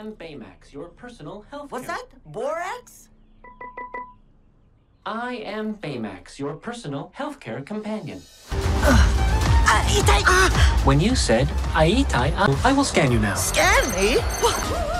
and Baymax, your personal health. What's that? Borax? I am Baymax, your personal healthcare companion. Uh, when you said Aitai, I will scan you now. Scan me?